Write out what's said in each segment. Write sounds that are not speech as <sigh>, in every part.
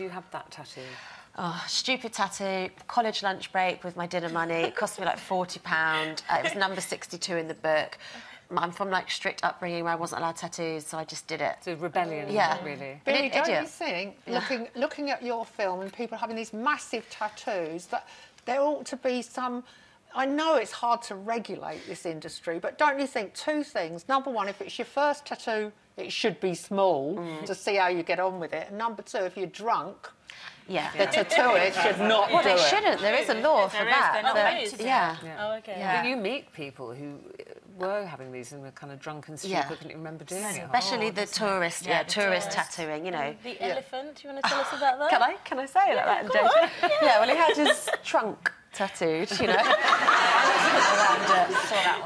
You have that tattoo. Oh, stupid tattoo, college lunch break with my dinner money. It cost me like £40. Uh, it was number 62 in the book. I'm from like strict upbringing where I wasn't allowed tattoos, so I just did it. So rebellion, Yeah. really. Billy, An don't idiot. you think, looking, looking at your film and people having these massive tattoos, that there ought to be some... I know it's hard to regulate this industry, but don't you think two things? Number one, if it's your first tattoo, it should be small Mm. to see how you get on with it. And number two, if you're drunk, Yeah. the tattooist should not Well, do they it. shouldn't. There is a law for There is, that. they're not that- meant to do yeah. Oh, okay. Yeah. But you meet people who uh, were having these and were kind of drunk and stupid, Yeah. couldn't even remember doing it. Especially the tourist, yeah, the tourist tourist. tattooing, you know. The elephant, do you want to tell us about that? Can I? Can I say it like that, James? Yeah. well, he had his <laughs> trunk tattooed, you know. <laughs>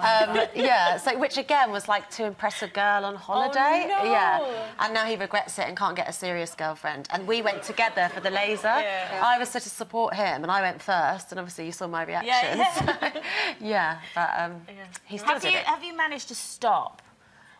Um, yeah, so which again was like to impress a girl on holiday. no. Yeah, and now he regrets it and can't get a serious girlfriend. And we went together for the laser. Yeah. I was there to support him, and I went first. And obviously, you saw my reaction. yeah. So, <laughs> yeah, but um, he still Have did you, it. have you managed to stop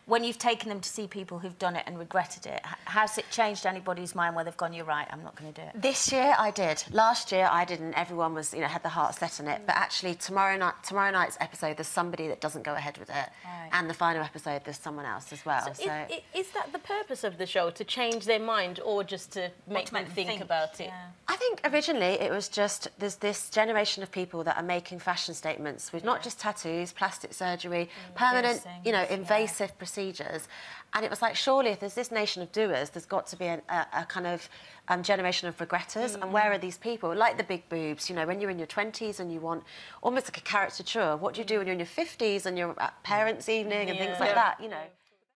when you've taken them to see people who've done it and regretted it? Has it changed anybody's mind where they've gone, you're right, I'm not going to do it? This year I did. Last year I didn't. Everyone was, you know, had the heart set on it. But actually, tomorrow night, tomorrow night's episode, there's somebody that doesn't go ahead with it, Right. and the final episode, there's someone else as well. So, Is, is that the purpose of the show to change their mind or just to make to them them think, think, about it? yeah. I think originally it was just there's this generation of people that are making fashion statements with not just tattoos, plastic surgery, mm, permanent, you know, piercings, yeah. invasive procedures. And it was like, surely if there's this nation of doers, there's got to be an, a, a kind of um, generation of regretters. And where are mm. these people? Like the big boobs, you know, when you're in your 20s and you want almost like a caricature, what do you do when you're in your 50s and you're at mm. parents' evening and things like Yeah. that, you know?